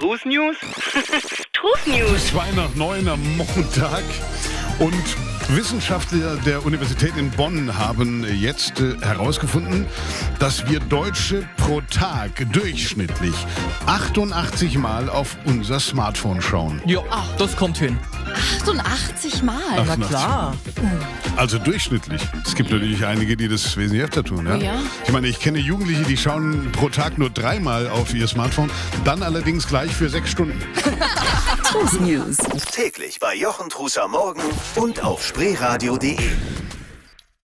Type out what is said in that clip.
Truth News? Truth News. Zwei nach neun am Montag. Und Wissenschaftler der Universität in Bonn haben jetzt äh, herausgefunden, dass wir Deutsche pro Tag durchschnittlich 88 Mal auf unser Smartphone schauen. Ja, das kommt hin. 88 Mal. Na 88 klar. Also durchschnittlich. Es gibt natürlich einige, die das wesentlich öfter tun. Ja? Oh ja? Ich meine, ich kenne Jugendliche, die schauen pro Tag nur dreimal auf ihr Smartphone, dann allerdings gleich für sechs Stunden. Täglich bei Jochen Truser Morgen und auf spreeradio.de.